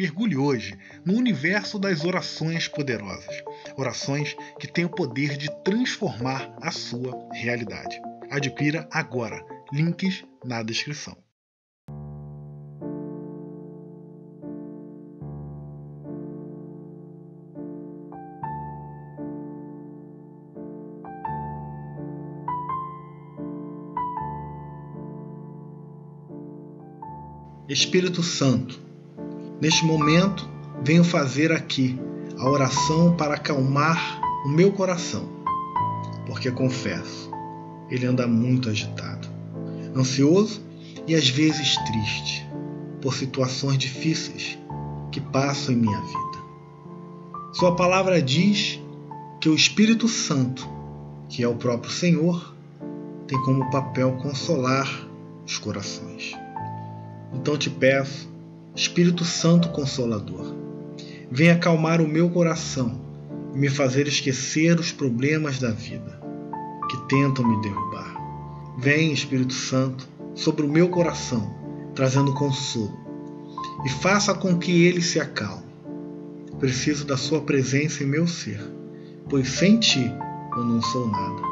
Mergulhe hoje no universo das orações poderosas. Orações que têm o poder de transformar a sua realidade. Adquira agora. Links na descrição. Espírito Santo, neste momento venho fazer aqui a oração para acalmar o meu coração, porque confesso, ele anda muito agitado, ansioso e às vezes triste por situações difíceis que passam em minha vida. Sua palavra diz que o Espírito Santo, que é o próprio Senhor, tem como papel consolar os corações. Então te peço, Espírito Santo Consolador, venha acalmar o meu coração e me fazer esquecer os problemas da vida que tentam me derrubar. Vem, Espírito Santo, sobre o meu coração, trazendo consolo, e faça com que ele se acalme. Preciso da Sua presença em meu ser, pois sem Ti eu não sou nada,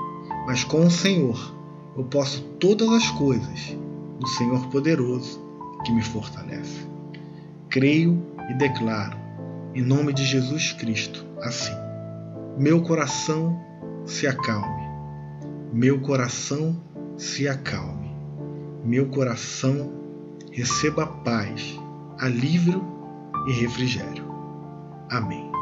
mas com o Senhor eu posso todas as coisas, do Senhor poderoso que me fortalece. Creio e declaro, em nome de Jesus Cristo, assim: meu coração se acalme, meu coração se acalme, meu coração receba paz, alívio e refrigério. Amém.